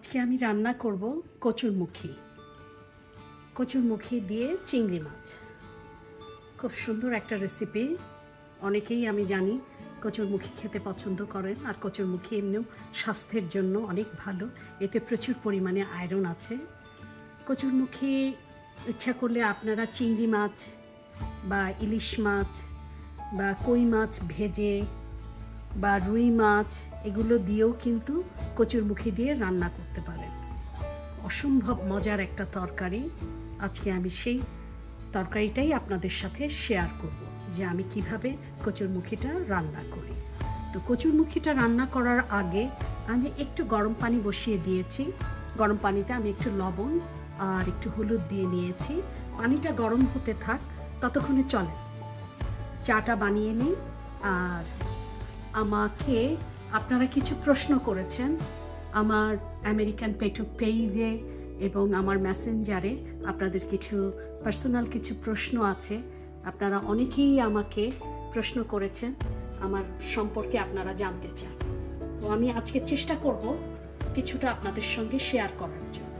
আজকে আমি রান্না করব কচুরমুখী। কচুরমুখী দিয়ে চিংড়ি মাছ। খুব সুন্দর একটা রেসিপি অনেকেই আমি জানি কচুরমুখী খেতে পছন্দ করেন আর কচুরমুখী এমনিও স্বাস্থ্যের জন্য অনেক ভালো। এতে প্রচুর পরিমাণে আয়রন আছে। কচুরমুখী ইচ্ছা করলে আপনারা চিংড়ি মাছ বা ইলিশ মাছ বা কই মাছ ভেজে বা রুই মাছ এগুলো দিয়েও কিন্তু কচুরমুখী দিয়ে রান্না করতে পারেন। অসম্ভব মজার একটা তরকারি। আজকে আমি সেই তরকারিটাই আপনাদের সাথে শেয়ার করব যে আমি কীভাবে কচুরমুখীটা রান্না করি। তো কচুরমুখীটা রান্না করার আগে আমি একটু গরম পানি বসিয়ে দিয়েছি। গরম পানিতে আমি একটু লবণ আর একটু হলুদ দিয়ে নিয়েছি। পানিটা গরম হতে থাক, ততক্ষণে চলে চাটা বানিয়ে নিই আর আমাকে আপনারা কিছু প্রশ্ন করেছেন আমার আমেরিকান পেটু পেইজে এবং আমার মেসেঞ্জারে আপনাদের কিছু পার্সোনাল কিছু প্রশ্ন আছে। আপনারা অনেকেই আমাকে প্রশ্ন করেছেন, আমার সম্পর্কে আপনারা জানতে চান। তো আমি আজকে চেষ্টা করব কিছুটা আপনাদের সঙ্গে শেয়ার করার জন্য।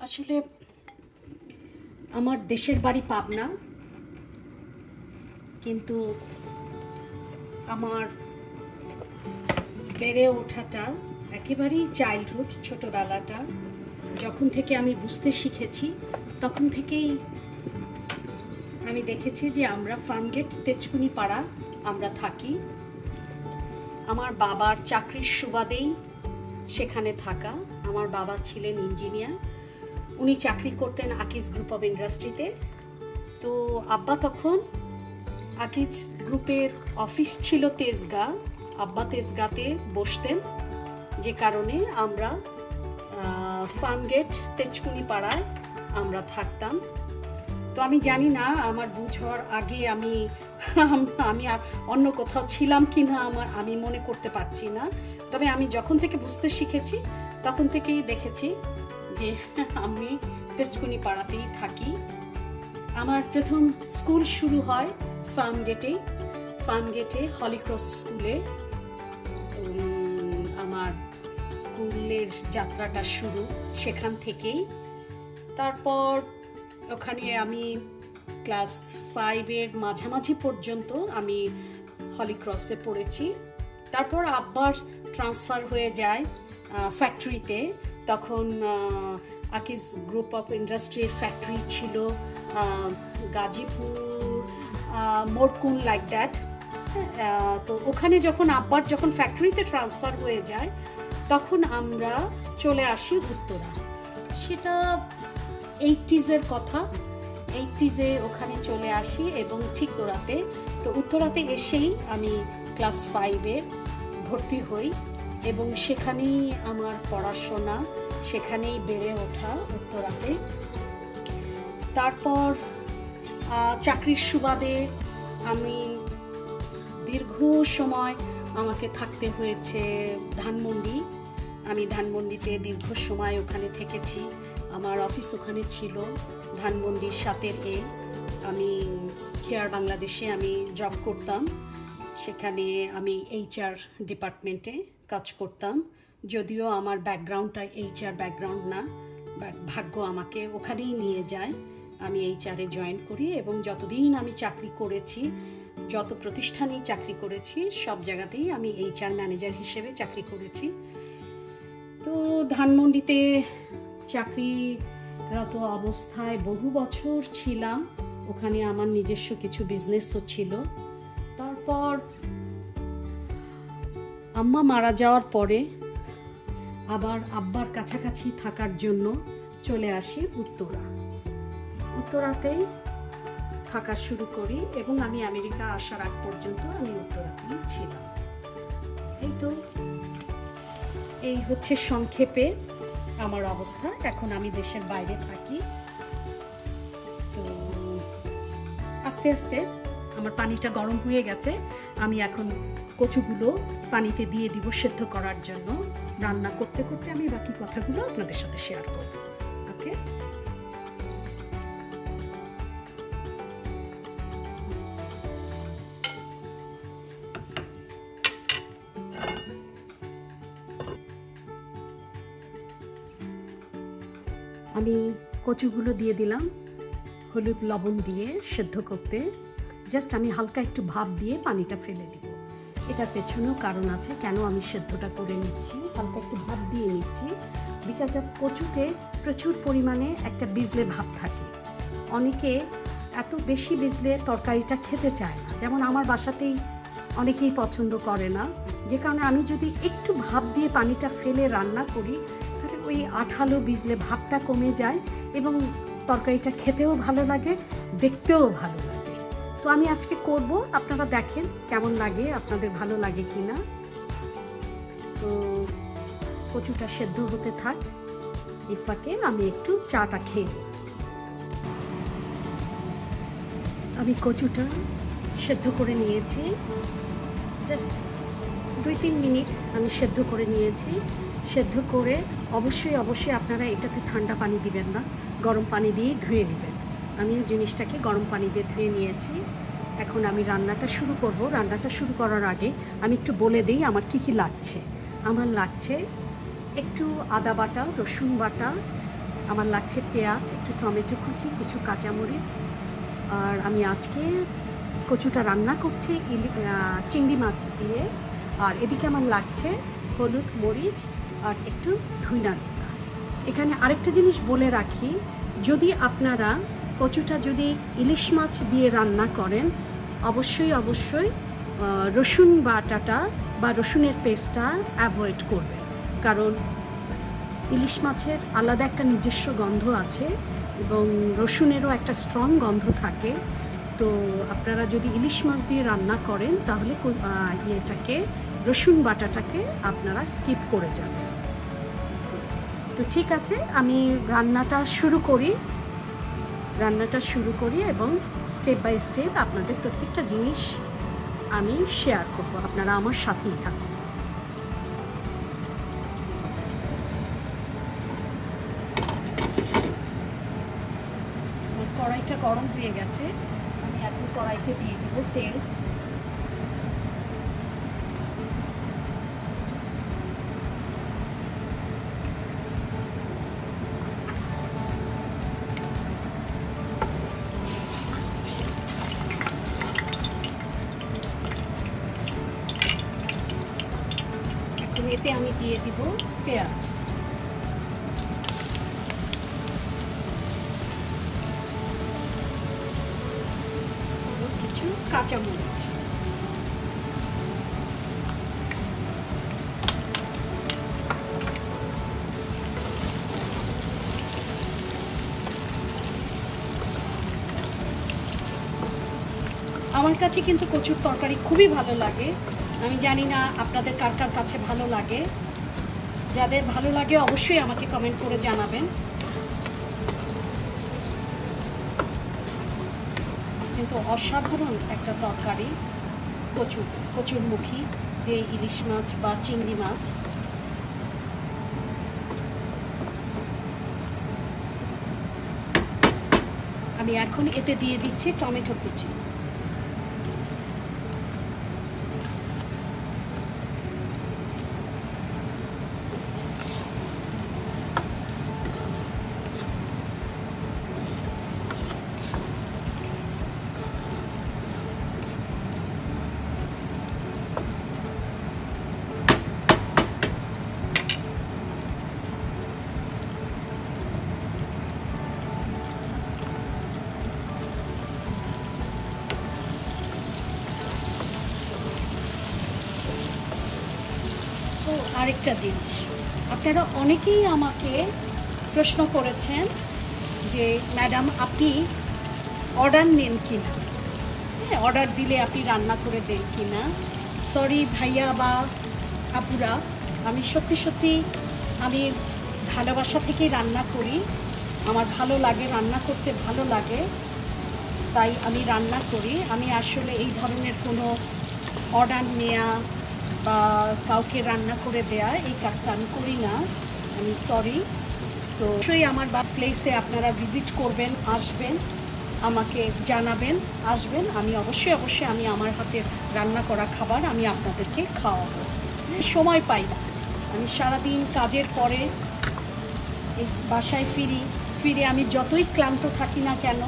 আসলে আমার দেশের বাড়ি পাবনা কিন্তু আমার বেড়ে ওঠাটা একেবারেই চাইল্ডহুড ছোটবেলাটা। যখন থেকে আমি বুঝতে শিখেছি, তখন থেকেই আমি দেখেছি যে আমরা ফার্মগেট তেজকুনি পাড়া আমরা থাকি। আমার বাবার চাকরির সুবাদেই সেখানে থাকা। আমার বাবা ছিলেন ইঞ্জিনিয়ার উনি চাকরি করতেন আকিজ গ্রুপ অফ ইন্ডাস্ট্রিতে তো আব্বা তখন আকিজ গ্রুপের অফিস ছিল তেজগা, আব্বা তেজগাতে বসতেন, যে কারণে আমরা ফার্মগেট তেজকুনি পাড়ায় আমরা থাকতাম। তো আমি জানি না, আমার বুঝ হওয়ার আগে আমি আমি আর অন্য কোথাও ছিলাম কি না আমার, আমি মনে করতে পারছি না। তবে আমি যখন থেকে বুঝতে শিখেছি, তখন থেকেই দেখেছি যে আমি তেজকুনি পাড়াতেই থাকি। আমার প্রথম স্কুল শুরু হয় ফার্ম গেটে ফার্ম গেটে হলিক্রস স্কুলে আমার স্কুলের যাত্রাটা শুরু সেখান থেকেই। তারপর ওখানে আমি ক্লাস ফাইভের মাঝামাঝি পর্যন্ত আমি হলিক্রসে পড়েছি। তারপর আবার ট্রান্সফার হয়ে যায় ফ্যাক্টরিতে। তখন আকিস গ্রুপ অফ ইন্ডাস্ট্রির ফ্যাক্টরি ছিল গাজীপুর মোরকুন লাইক দ্যাট তো ওখানে যখন আব্বার যখন ফ্যাক্টরিতে ট্রান্সফার হয়ে যায়, তখন আমরা চলে আসি উত্তরা। সেটা এইটিজের কথা। এইটিজে ওখানে চলে আসি এবং ঠিক দোড়াতে তো উত্তরাতে এসেই আমি ক্লাস ফাইভে ভর্তি হই এবং সেখানেই আমার পড়াশোনা, সেখানেই বেড়ে ওঠা উত্তরাতে। তারপর চাকরির সুবাদে আমি দীর্ঘ সময় আমাকে থাকতে হয়েছে ধানমন্ডি। আমি ধানমন্ডিতে দীর্ঘ সময় ওখানে থেকেছি। আমার অফিস ওখানে ছিল, ধানমন্ডির সাতের এ। আমি কেয়ার বাংলাদেশে আমি জব করতাম। সেখানে আমি এইচআর ডিপার্টমেন্টে কাজ করতাম। যদিও আমার ব্যাকগ্রাউন্ডটা এইচআর ব্যাকগ্রাউন্ড না বাট ভাগ্য আমাকে ওখানেই নিয়ে যায়। আমি এইচআরে জয়েন করি এবং যতদিন আমি চাকরি করেছি, যত প্রতিষ্ঠানেই চাকরি করেছি, সব জায়গাতেই আমি এইচআর ম্যানেজার হিসেবে চাকরি করেছি। তো ধানমন্ডিতে চাকরিরত অবস্থায় বহু বছর ছিলাম, ওখানে আমার নিজস্ব কিছু বিজনেসও ছিল। তারপর আম্মা মারা যাওয়ার পরে আবার আব্বার কাছাকাছি থাকার জন্য চলে আসি উত্তরা। উত্তরাতেই থাকা শুরু করি এবং আমি আমেরিকা আসার আগ পর্যন্ত আমি উত্তরাতেই ছিলাম। এই তো, এই হচ্ছে সংক্ষেপে আমার অবস্থা। এখন আমি দেশের বাইরে থাকি। তো আস্তে আস্তে আমার পানিটা গরম হয়ে গেছে। আমি এখন কচুগুলো পানিতে দিয়ে দিব সেদ্ধ করার জন্য। রান্না করতে করতে আমি বাকি কথাগুলো আপনাদের সাথে শেয়ার করব। কচুগুলো দিয়ে দিলাম। হলুদ লবণ দিয়ে সেদ্ধ করতে। জাস্ট আমি হালকা একটু ভাপ দিয়ে পানিটা ফেলে দিব। এটার পেছনেও কারণ আছে, কেন আমি সেদ্ধটা করে নিচ্ছি। হালকা একটু ভাপ দিয়ে নিচ্ছি। বিকজ অফ কচুতে প্রচুর পরিমাণে একটা বিজলে ভাব থাকে। অনেকে এত বেশি বিজলে তরকারিটা খেতে চায় না। যেমন আমার বাসাতেই অনেকেই পছন্দ করে না। যে কারণে আমি যদি একটু ভাপ দিয়ে পানিটা ফেলে রান্না করি ওই আঠালো বিজলে ভাবটা কমে যায় এবং তরকারিটা খেতেও ভালো লাগে, দেখতেও ভালো লাগে। তো আমি আজকে করব, আপনারা দেখেন কেমন লাগে, আপনাদের ভালো লাগে কি না তো কচুটা সেদ্ধ হতে থাক, এই ফাঁকে আমি একটু চাটা খেয়ে নিই। আমি কচুটা সেদ্ধ করে নিয়েছি, জাস্ট দুই তিন মিনিট আমি সেদ্ধ করে নিয়েছি। সেদ্ধ করে অবশ্যই অবশ্যই আপনারা এটাতে ঠান্ডা পানি দিবেন না। গরম পানি দিয়েই ধুয়ে নেবেন। আমি জিনিসটাকে গরম পানি দিয়ে ধুয়ে নিয়েছি। এখন আমি রান্নাটা শুরু করব। রান্নাটা শুরু করার আগে আমি একটু বলে দিই আমার কি কি লাগছে। আমার লাগছে একটু আদা বাটা, রসুন বাটা, আমার লাগছে পেঁয়াজ, একটু টমেটো কুচি, কিছু কাঁচামরিচ। আর আমি আজকে কচুটা রান্না করছি চিংড়ি মাছ দিয়ে। আর এদিকে আমার লাগছে হলুদ মরিচ আর একটু ধুইনা লঙ্কা। এখানে আরেকটা জিনিস বলে রাখি যদি আপনারা কচুটা যদি ইলিশ মাছ দিয়ে রান্না করেন অবশ্যই অবশ্যই রসুন বাটাটা বা রসুনের পেস্টটা অ্যাভয়েড করবেন। কারণ ইলিশ মাছের আলাদা একটা নিজস্ব গন্ধ আছে এবং রসুনেরও একটা স্ট্রং গন্ধ থাকে। তো আপনারা যদি ইলিশ মাছ দিয়ে রান্না করেন তাহলে কো- আহ, ইয়েটাকে রসুন বাটাটাকে আপনারা স্কিপ করে যাবেন। তো ঠিক আছে, আমি রান্নাটা শুরু করি। রান্নাটা শুরু করি এবং স্টেপ বাই স্টেপ আপনাদের প্রত্যেকটা জিনিস আমি শেয়ার করব। আপনারা আমার সাথেই থাকুন। কড়াইটা গরম হয়ে গেছে। আমি এখন কড়াইতে দিয়ে দেবো তেল। দিয়ে দিব পেঁয়াজ। কিছু কাঁচামরিচ আমার কাছে কিন্তু কচুর তরকারি খুবই ভালো লাগে। আমি জানি না আপনাদের কার কার কাছে ভালো লাগে। যাদের ভালো লাগে অবশ্যই আমাকে কমেন্ট করে জানাবেন। কিন্তু অসাধারণ একটা তরকারি, কচুর, কচুরমুখী, এই ইলিশ মাছ বা চিংড়ি মাছ। আমি এখন এতে দিয়ে দিচ্ছি টমেটো কুচি। আরেকটা জিনিস। আপনারা অনেকেই আমাকে প্রশ্ন করেছেন যে, ম্যাডাম, আপনি অর্ডার নেন কি না হ্যাঁ অর্ডার দিলে আপনি রান্না করে দেন কি না সরি ভাইয়া বা আপুরা, আমি সত্যি সত্যি আমি ভালোবাসা থেকেই রান্না করি। আমার ভালো লাগে, রান্না করতে ভালো লাগে, তাই আমি রান্না করি। আমি আসলে এই ধরনের কোনো অর্ডার নেয়া বা কাউকে রান্না করে দেয়া, এই কাজটা আমি করি না। আমি সরি তো অবশ্যই আমার বা প্লেসে আপনারা ভিজিট করবেন, আসবেন, আমাকে জানাবেন, আসবেন। আমি অবশ্যই অবশ্যই আমি আমার হাতে রান্না করা খাবার আমি আপনাদেরকে খাওয়াবো। সময় পাই না। আমি সারাদিন কাজের পরে এই বাসায় ফিরি, ফিরে আমি যতই ক্লান্ত থাকি না কেন,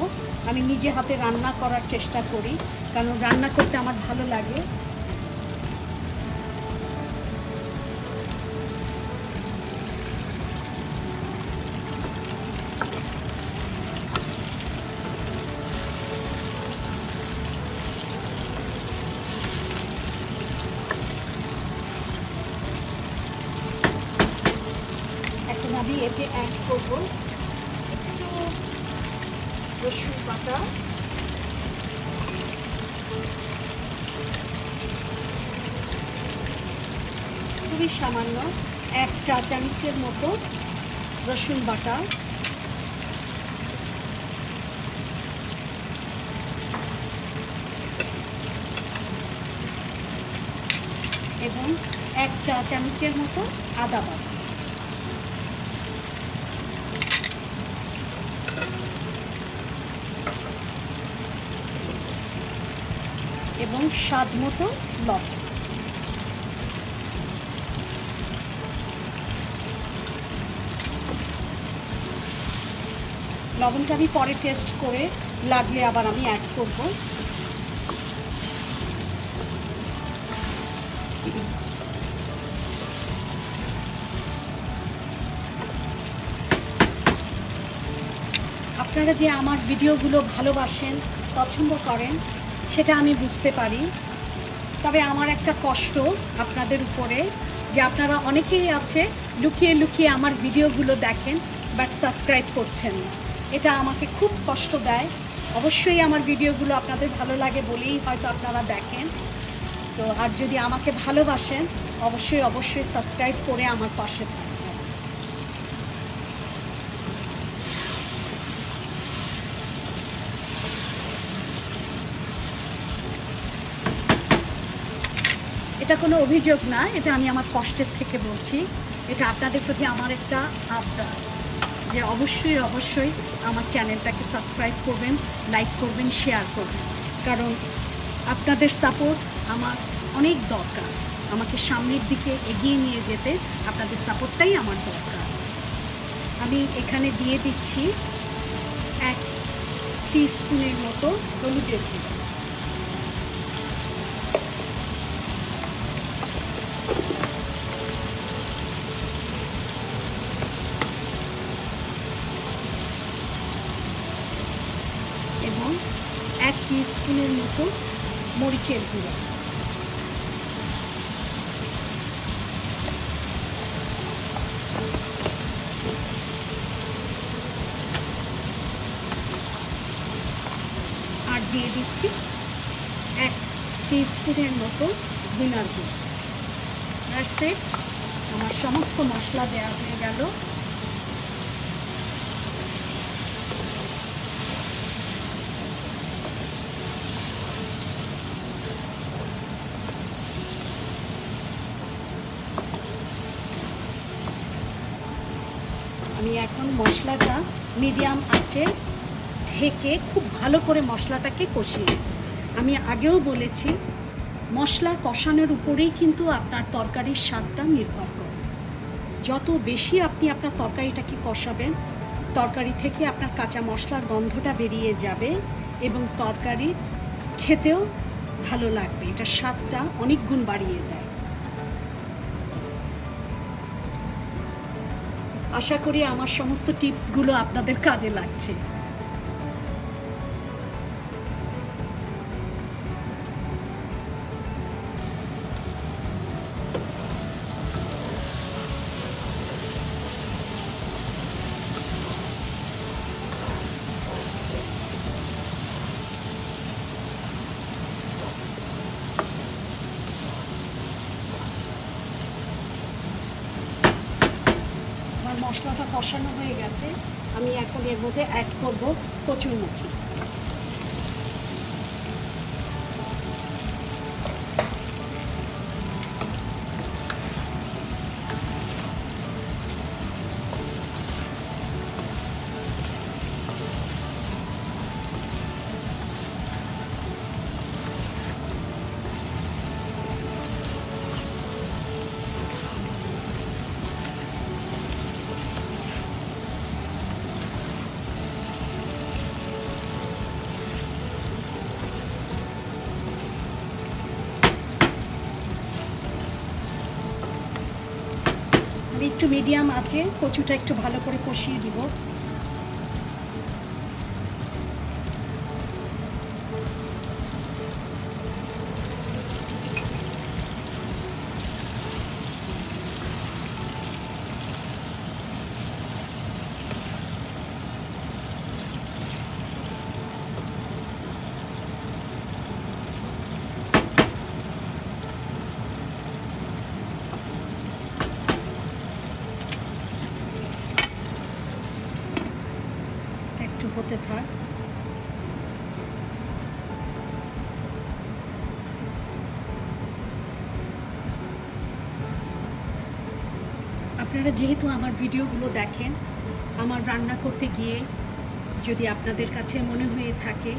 আমি নিজে হাতে রান্না করার চেষ্টা করি। কারণ রান্না করতে আমার ভালো লাগে। খুবই সামান্য এক চা চামচের মতো রসুন বাটা। এবং এক চা চামচের মতো আদা বাটা। এবং স্বাদ মতো লবণ। লবণটা আমি পরে টেস্ট করে লাগলে আবার আমি অ্যাড করব। আপনারা যে আমার ভিডিওগুলো ভালোবাসেন, পছন্দ করেন, সেটা আমি বুঝতে পারি। তবে আমার একটা কষ্ট আপনাদের উপরে যে আপনারা অনেকেই আছে, লুকিয়ে লুকিয়ে আমার ভিডিওগুলো দেখেন বাট সাবস্ক্রাইব করছেন না। এটা আমাকে খুব কষ্ট দেয়। অবশ্যই আমার ভিডিওগুলো আপনাদের ভালো লাগে বলেই হয়তো আপনারা দেখেন। তো আর যদি আমাকে ভালোবাসেন, অবশ্যই অবশ্যই সাবস্ক্রাইব করে আমার পাশে থাকবেন এটা কোনো অভিযোগ না, এটা আমি আমার কষ্টের থেকে বলছি। এটা আপনাদের প্রতি আমার একটা আবদার। যে অবশ্যই অবশ্যই আমার চ্যানেলটাকে সাবস্ক্রাইব করবেন, লাইক করবেন, শেয়ার করবেন। কারণ আপনাদের সাপোর্ট আমার অনেক দরকার। আমাকে সামনের দিকে এগিয়ে নিয়ে যেতে আপনাদের সাপোর্টটাই আমার দরকার। আমি এখানে দিয়ে দিচ্ছি এক স্পুনের মতো হলুদের গুঁড়ো। স্পুনের মতো মরিচের গুঁড়ো। আর দিয়ে দিচ্ছি এক স্পুনের মতো ভিনার গুঁড়ো আর সেট আমার সমস্ত মশলা দেওয়া হয়ে গেল আমি এখন মশলাটা মিডিয়াম আছে, ঢেকে খুব ভালো করে মশলাটাকে কষিয়ে আমি আগেও বলেছি, মশলা কষানোর উপরেই কিন্তু আপনার তরকারির স্বাদটা নির্ভর করে। যত বেশি আপনি আপনার তরকারিটাকে কষাবেন, তরকারি থেকে আপনার কাঁচা মশলার গন্ধটা বেরিয়ে যাবে এবং তরকারি খেতেও ভালো লাগবে। এটা স্বাদটা অনেক গুণ বাড়িয়ে দেয়। আশা করি আমার সমস্ত টিপসগুলো আপনাদের কাজে লাগছে। কচুরমুখী আমি একটু মিডিয়াম আছে কচুটা একটু ভালো করে কষিয়ে দিব। আপনারা যেহেতু আমার ভিডিওগুলো দেখেন, আমার রান্না করতে গিয়ে যদি আপনাদের কাছে মনে হয়ে থাকে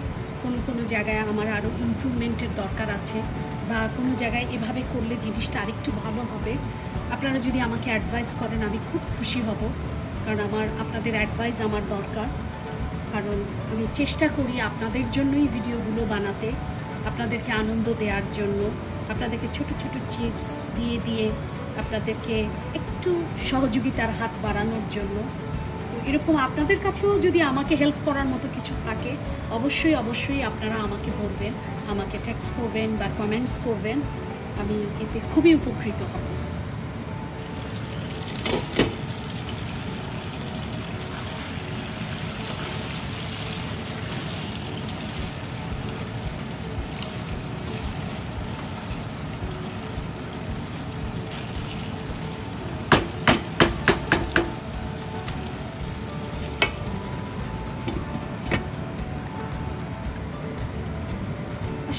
কোনো কোনো জায়গায় আমার আরও ইমপ্রুভমেন্টের দরকার আছে বা কোনো জায়গায় এভাবে করলে জিনিসটা আরেকটু ভালো হবে, আপনারা যদি আমাকে অ্যাডভাইস করেন, আমি খুব খুশি হব। কারণ আমার, আপনাদের অ্যাডভাইস আমার দরকার। কারণ আমি চেষ্টা করি আপনাদের জন্যই ভিডিওগুলো বানাতে, আপনাদেরকে আনন্দ দেওয়ার জন্য, আপনাদেরকে ছোট ছোট চিপস দিয়ে দিয়ে আপনাদেরকে একটু সহযোগিতার হাত বাড়ানোর জন্য। এরকম আপনাদের কাছেও যদি আমাকে হেল্প করার মতো কিছু থাকে, অবশ্যই অবশ্যই আপনারা আমাকে বলবেন, আমাকে টেক্সট করবেন বা কমেন্টস করবেন। আমি এতে খুবই উপকৃত হব।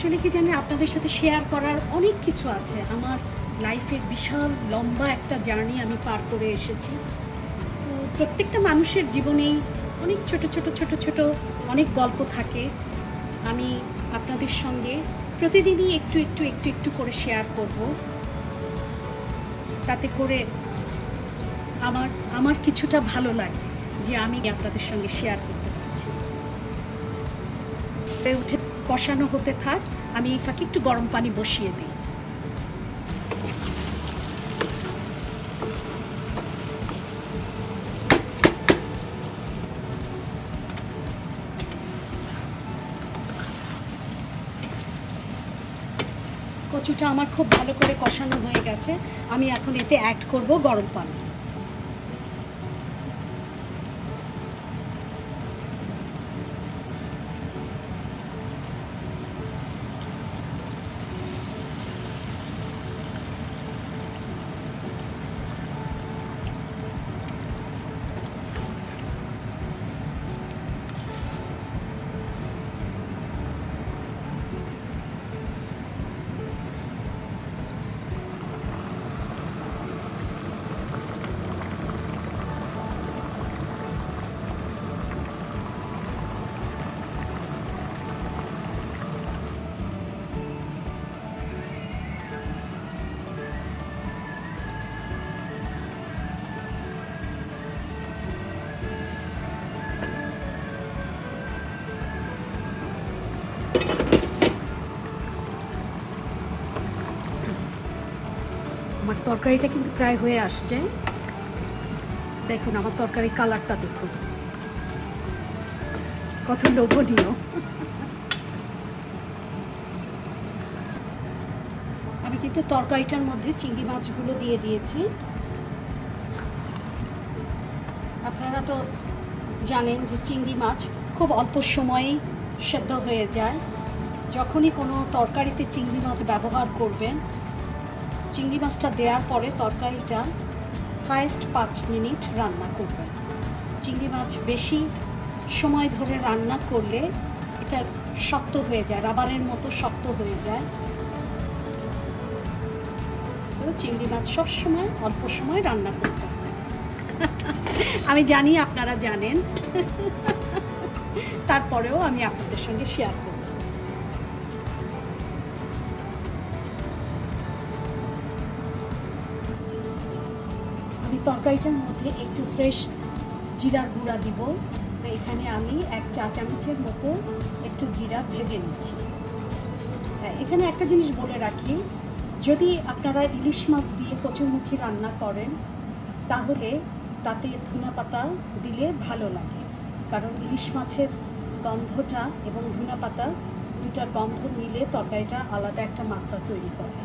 আসলে কি জানেন আপনাদের সাথে শেয়ার করার অনেক কিছু আছে। আমার লাইফের বিশাল লম্বা একটা জার্নি আমি পার করে এসেছি। তো প্রত্যেকটা মানুষের জীবনেই অনেক ছোট ছোট ছোট ছোট অনেক গল্প থাকে। আমি আপনাদের সঙ্গে প্রতিদিনই একটু একটু একটু একটু করে শেয়ার করব। তাতে করে আমার আমার কিছুটা ভালো লাগে যে আমি আপনাদের সঙ্গে শেয়ার করতে পারছি। উঠে, কষানো হতে থাক। আমি এই ফাঁকে একটু গরম পানি বসিয়ে দিই। কচুটা আমার খুব ভালো করে কষানো হয়ে গেছে। আমি এখন এতে অ্যাড করব গরম পানি। তরকারিটা কিন্তু প্রায় হয়ে আসছে। দেখুন, আমার তরকারির কালারটা দেখুন। কত লোভনীয়। আমি কিন্তু তরকারিটার মধ্যে চিংড়ি মাছগুলো দিয়ে দিয়েছি। আপনারা তো জানেন যে চিংড়ি মাছ খুব অল্প সময়েই সেদ্ধ হয়ে যায়। যখনই কোনো তরকারিতে চিংড়ি মাছ ব্যবহার করবেন চিংড়ি মাছটা দেওয়ার পরে তরকারিটা হায়েস্ট পাঁচ মিনিট রান্না করবেন চিংড়ি মাছ বেশি সময় ধরে রান্না করলে এটা শক্ত হয়ে যায়, রাবারের মতো শক্ত হয়ে যায়। চিংড়ি মাছ সব সময় অল্প সময় রান্না করতে হয় আমি জানি আপনারা জানেন। তারপরেও আমি আপনাদের সঙ্গে শেয়ার করব। তরকারিটার মধ্যে একটু ফ্রেশ জিরার গুঁড়া দিব। তো এখানে আমি এক চা চামচের মতো একটু জিরা ভেজে নিচ্ছি। হ্যাঁ এখানে একটা জিনিস বলে রাখি, যদি আপনারা ইলিশ মাছ দিয়ে কচুরমুখী রান্না করেন, তাহলে তাতে ধুনা পাতা দিলে ভালো লাগে। কারণ ইলিশ মাছের গন্ধটা এবং ধুনা পাতা দুটার গন্ধ মিলে তরকারিটা আলাদা একটা মাত্রা তৈরি করে।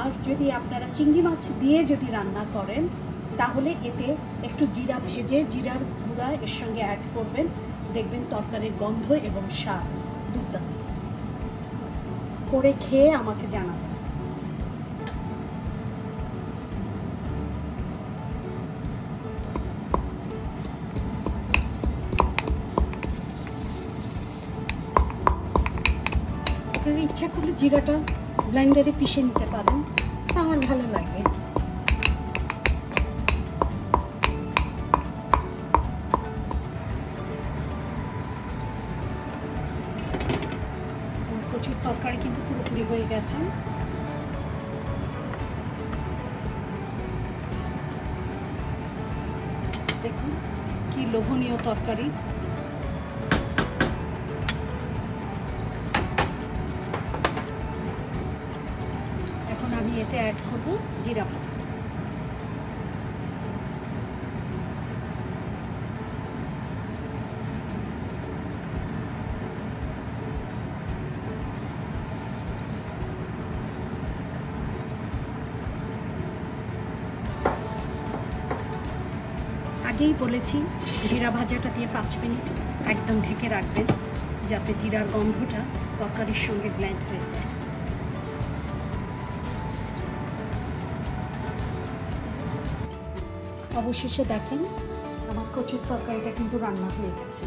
আর যদি আপনারা চিংড়ি মাছ দিয়ে যদি রান্না করেন তাহলে এতে একটু জিরা ভেজে, জিরার গুঁড়া এর সঙ্গে অ্যাড করবেন। দেখবেন তরকারির গন্ধ এবং স্বাদ দুর্দান্ত। করে খেয়ে আমাকে জানাবেন। ইচ্ছা করলে জিরাটা ব্লেন্ডারে পিষে নিতে পারেন। তা আমার ভালো লাগে। গেছে দেখুন কি লোভনীয় তরকারি। আগেই বলেছি, জিরা ভাজাটা দিয়ে পাঁচ মিনিট একদম ঢেকে রাখবেন, যাতে জিরার গন্ধটা তরকারির সঙ্গে ব্ল্যান্ড হয়ে যায়। অবশেষে দেখেন, আমার কচুর তরকারিটা কিন্তু রান্না হয়ে গেছে।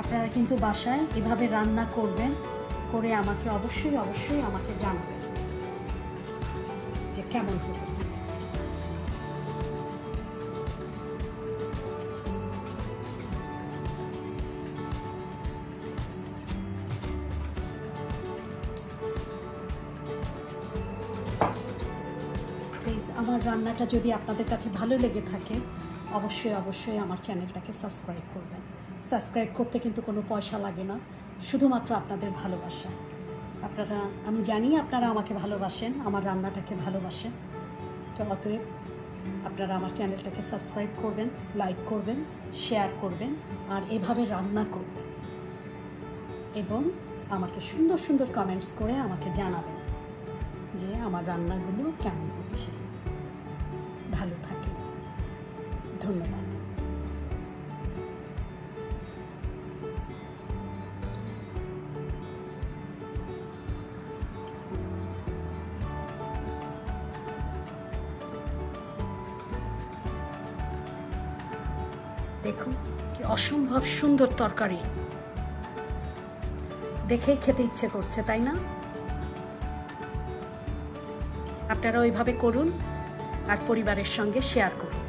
আপনারা কিন্তু বাসায় এভাবে রান্না করবেন, করে আমাকে অবশ্যই অবশ্যই আমাকে জানাবেন। কেমন? হলো প্লিজ আমার রান্নাটা যদি আপনাদের কাছে ভালো লেগে থাকে, অবশ্যই অবশ্যই আমার চ্যানেলটাকে সাবস্ক্রাইব করবেন। সাবস্ক্রাইব করতে কিন্তু কোনো পয়সা লাগে না, শুধুমাত্র আপনাদের ভালোবাসা। আপনারা, আমি জানি আপনারা আমাকে ভালোবাসেন, আমার রান্নাটাকে ভালোবাসেন। তো অতএব আপনারা আমার চ্যানেলটাকে সাবস্ক্রাইব করবেন, লাইক করবেন, শেয়ার করবেন, আর এভাবে রান্না করবেন। এবং আমাকে সুন্দর সুন্দর কমেন্টস করে আমাকে জানাবেন যে আমার রান্নাগুলো কেমন হচ্ছে। ভালো থাকে ধন্যবাদ। দেখুন, কি অসম্ভব সুন্দর তরকারি। দেখেই খেতে ইচ্ছে করছে, তাই না? আপনারা ওইভাবে করুন আর পরিবারের সঙ্গে শেয়ার করুন।